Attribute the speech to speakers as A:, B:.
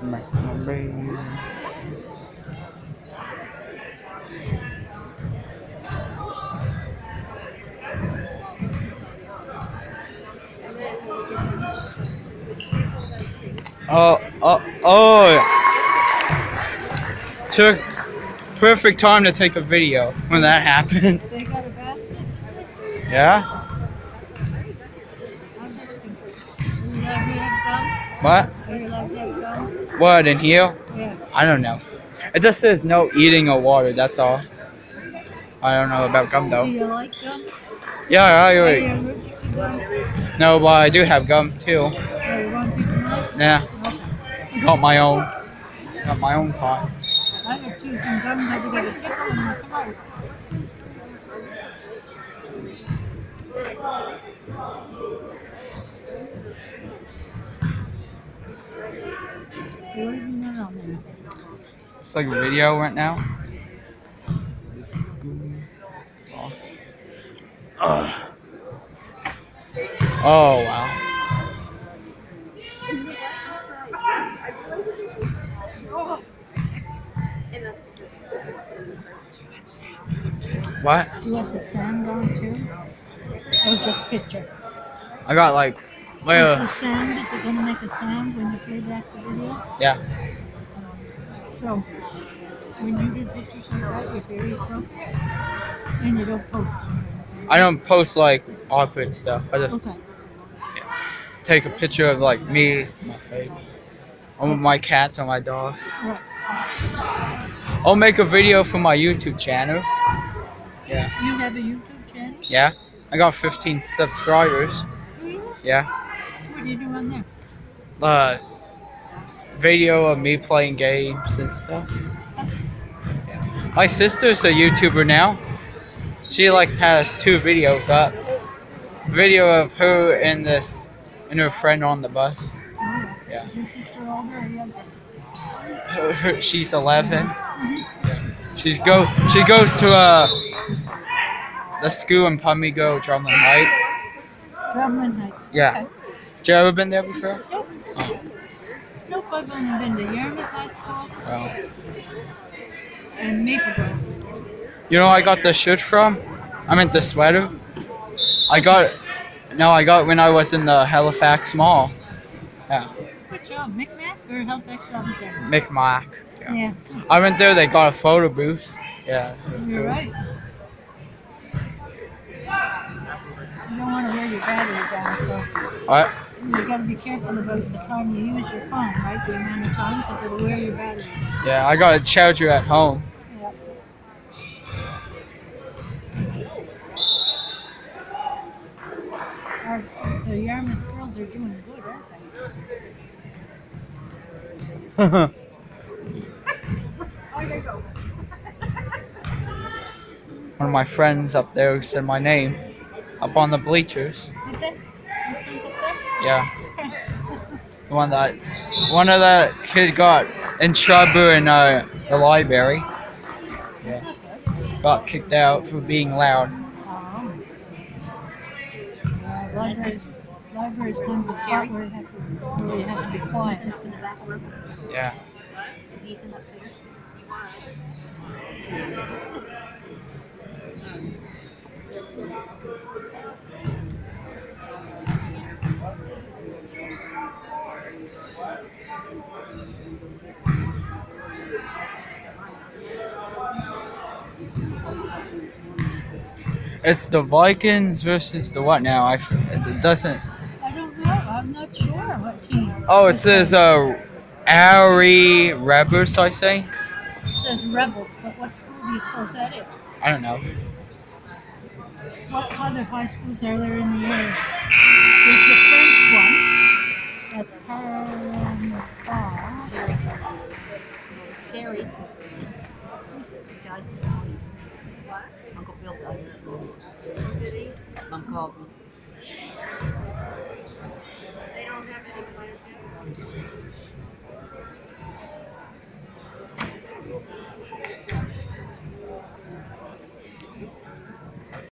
A: Maximum baby. Oh, oh, oh! Took perfect time to take a video when that happened.
B: They got a basket?
A: Yeah?
B: Are you allowed to have
A: What?
B: gum? Are you allowed to have gum?
A: What in here?
B: Yeah.
A: I don't know. It just says no eating or water. That's all. I don't know about gum though.
B: Do you like gum?
A: Yeah, I already. No, but I do have gum too.
B: Or you want to eat tonight?
A: Yeah, got my own. Got my own kind.
B: I have some gum, never got a tickle in my throat. So what have you done on there?
A: It's like a video right now. This. Ugh. Oh wow. What?
B: Do you have the sound on too? Or just picture?
A: I got like,
B: Is the
A: well,
B: sound, is it gonna make a sound when you play back the video?
A: yeah.
B: So, when you do pictures like that, you're very appropriate, and you don't post them.
A: I don't post like awkward stuff. I just
B: Okay.
A: take a picture of like me, my face, or my cats or my dog.
B: Right.
A: I'll make a video for my YouTube channel. Yeah.
B: You have a YouTube channel?
A: Yeah. I got 15 subscribers. Yeah.
B: What do you do on there?
A: Uh, video of me playing games and stuff. Yeah. My sister's a YouTuber now. She likes has two videos up. Video of her and this and her friend on the bus.
B: Oh,
A: Yeah.
B: Is your sister older or younger?
A: Her, her, she's 11. She go she goes to uh the school in Pamigo, Drumlin Height.
B: Drumlin Heights.
A: Yeah.
B: Okay.
A: Have you ever been there before?
B: Nope.
A: Oh,
B: Nope, I've only been to Yarmouth High School
A: well.
B: and Maple
A: You know where I got the shirt from? I meant the sweater. I got it. No, I got it when I was in the Halifax Mall. Yeah,
B: Good job, Micmac or Halifax Shopping Center?
A: Micmac. Yeah.
B: Yeah,
A: I went there. They got a photo booth. Yeah,
B: you're
A: cool.
B: right. You don't want to wear your battery down, so
A: What?
B: You got to be careful about the time you use your phone, right? The amount of time, because it'll wear your battery.
A: Yeah, I got a charger at home.
B: Yeah. Our, the Yarmouth girls are doing good, aren't they?
A: One of my friends up there said my name up on the bleachers. Yeah, the one that one of the kid got in trouble in uh, the library. Yeah, got kicked out for being loud.
B: Yeah, where you.
A: Yeah. It's the Vikings versus the what now? I f- it doesn't.
B: I don't know. I'm not sure what team.
A: Oh, it says uh, Ari Rebels, I think.
B: It says Rebels, but what school do you suppose that is?
A: I don't know.
B: What other high schools are there in the area? There's the French one. That's Parma.
C: Carrie. He died this morning. What? Uncle Bill died this morning. Mom called. They don't have any plans yet.